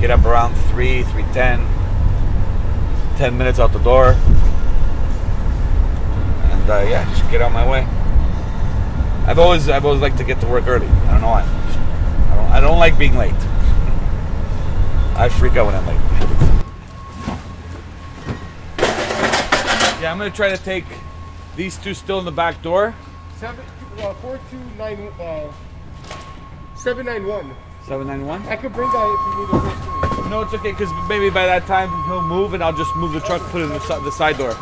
Get up around three, three ten. Ten minutes out the door, and uh, yeah, just get on my way. I've always, I've always liked to get to work early. I don't know why. I don't, I don't like being late. I freak out when I'm late. Yeah, I'm gonna try to take these two still in the back door. Seven, uh, four two nine, uh, seven nine one. Seven nine one. I could bring that if you need a list. No, it's okay because maybe by that time he'll move and I'll just move the truck, put it in the, the side door.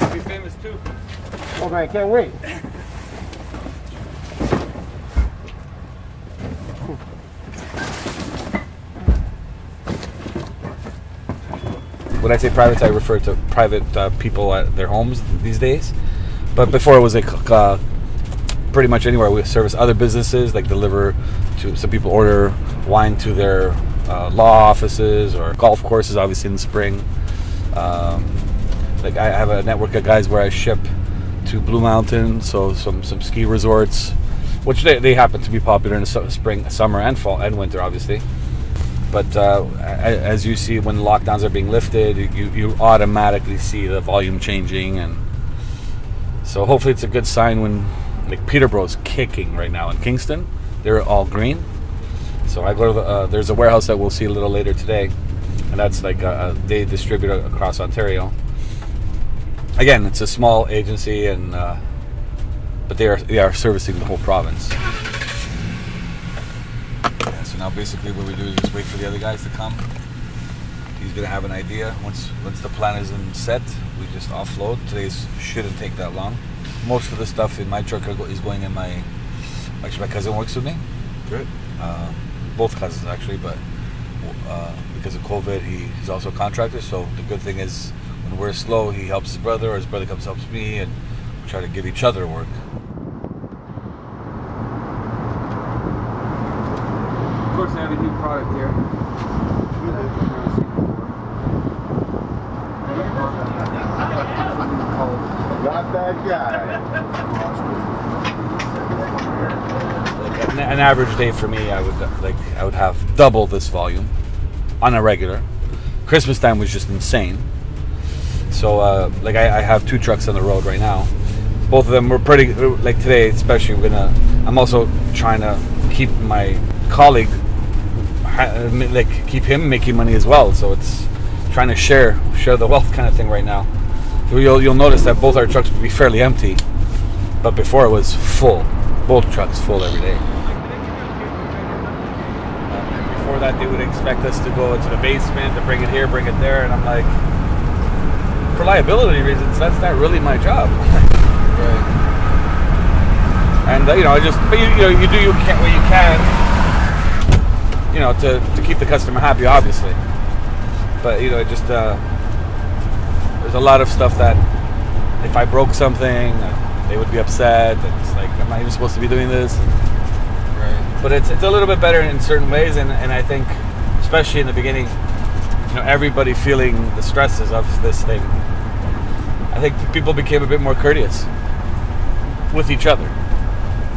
You'll be famous too. Oh man, I can't wait. When I say private, I refer to private uh, people at their homes these days. But before it was like uh, pretty much anywhere. We service other businesses, like deliver to some people order wine to their uh, law offices or golf courses, obviously in the spring. Um, like I have a network of guys where I ship to Blue Mountain, so some some ski resorts, which they, they happen to be popular in spring, summer, and fall and winter, obviously. But uh, as you see, when lockdowns are being lifted, you, you automatically see the volume changing, and so hopefully it's a good sign when like Peterborough's kicking right now in Kingston. They're all green. So I go to the, uh, there's a warehouse that we'll see a little later today, and that's like they distribute across Ontario. Again, it's a small agency, and uh, but they are they are servicing the whole province. Yeah, so now basically what we do is just wait for the other guys to come. He's gonna have an idea. Once once the plan is in set, we just offload. Today's shouldn't take that long. Most of the stuff in my truck go- is going in my. Actually, my cousin works with me. Good. Uh, both cousins actually, but uh, because of COVID, he, he's also a contractor. So the good thing is, when we're slow, he helps his brother, or his brother comes helps me, and we try to give each other work. Of course, I have a new product here. Not that guy. Like an, an average day for me, I would like I would have double this volume on a regular. Christmas time was just insane. So uh, like I, I have two trucks on the road right now. Both of them were pretty like today, especially. We're gonna. I'm also trying to keep my colleague like keep him making money as well. So it's trying to share share the wealth kind of thing right now. You'll you'll notice that both our trucks would be fairly empty, but before it was full. Both trucks full every day. Uh, before that, they would expect us to go into the basement, to bring it here, bring it there, and I'm like, for liability reasons, that's not really my job. And uh, you know, I just, but you, you know, you do you can what you can, you know, to, to keep the customer happy, obviously. But you know, it just uh, there's a lot of stuff that if I broke something, uh, they would be upset. And it's like, am I even supposed to be doing this? Right. But it's it's a little bit better in certain ways, and and I think, especially in the beginning, you know, everybody feeling the stresses of this thing. I think people became a bit more courteous with each other.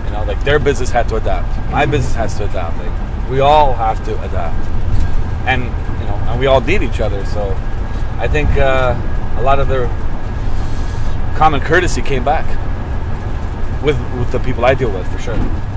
You know, like their business had to adapt. My business has to adapt. Like we all have to adapt, and you know, and we all need each other. So I think uh, a lot of the common courtesy came back with with the people I deal with for sure.